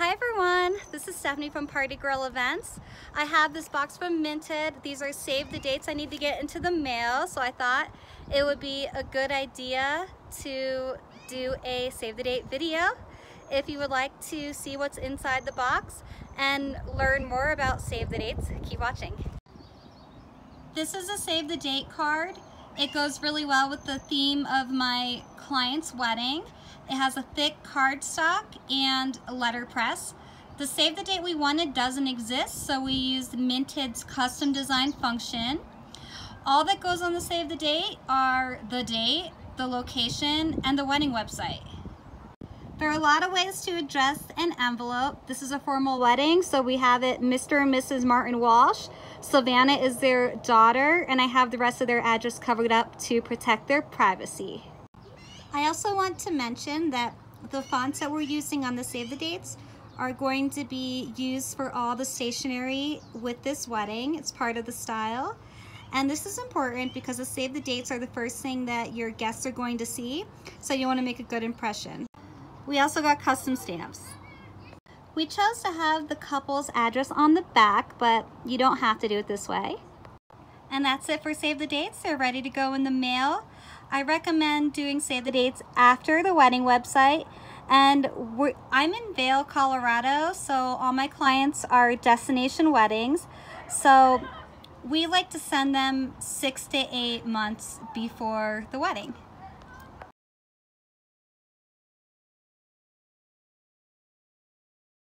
Hi everyone, this is Stephanie from Party Girl Events. I have this box from Minted. These are save the dates I need to get into the mail, so I thought it would be a good idea to do a save the date video. If you would like to see what's inside the box and learn more about save the dates, keep watching. This is a save the date card. It goes really well with the theme of my client's wedding. It has a thick cardstock and a letterpress. The save the date we wanted doesn't exist, so we used Minted's custom design function. All that goes on the save the date are the date, the location, and the wedding website. There are a lot of ways to address an envelope. This is a formal wedding, so we have it Mr. and Mrs. Martin Walsh. Savannah is their daughter, and I have the rest of their address covered up to protect their privacy. I also want to mention that the fonts that we're using on the save the dates are going to be used for all the stationery with this wedding. It's part of the style. And this is important because the save the dates are the first thing that your guests are going to see. So you want to make a good impression. We also got custom stamps. We chose to have the couple's address on the back, but you don't have to do it this way. And that's it for Save the Dates. They're ready to go in the mail. I recommend doing Save the Dates after the wedding website. And I'm in Vail, Colorado, so all my clients are destination weddings. So we like to send them six to eight months before the wedding.